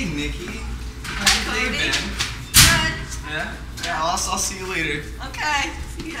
Hey, Nikki. How's your day been? Good. Yeah? Yeah, I'll, I'll see you later. Okay. See ya.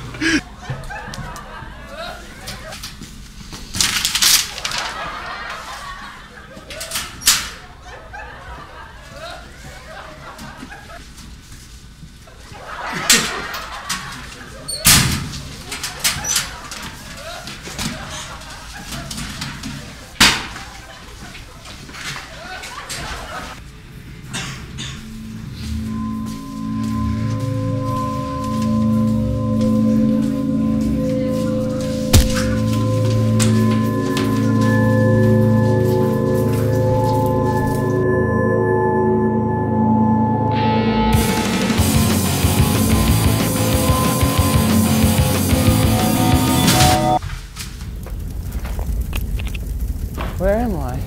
Where am I?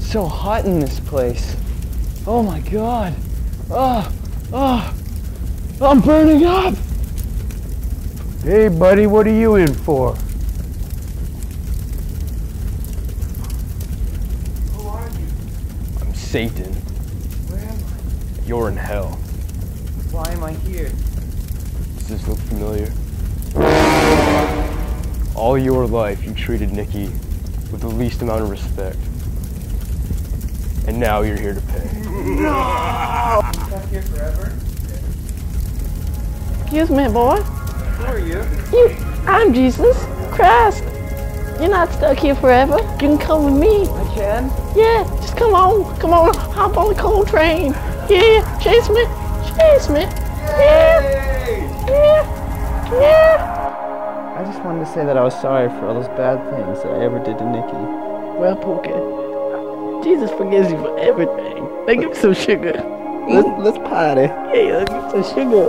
So hot in this place. Oh my god. Oh, oh, I'm burning up. Hey, buddy, what are you in for? Who are you? I'm Satan. Where am I? You're in hell. Why am I here? Does this look familiar? All your life, you treated Nikki with the least amount of respect. And now you're here to pay. Stuck here forever? Excuse me, boy. Who are you? You, I'm Jesus Christ. You're not stuck here forever. You can come with me. I can? Yeah, just come on. Come on, hop on the coal train. Yeah, chase me. Chase me. Yeah, yeah, yeah. I just wanted to say that I was sorry for all those bad things that I ever did to Nikki. Well, Pookie, Jesus forgives you for everything. They give me some sugar. Let's, let's party. Yeah, give me some sugar.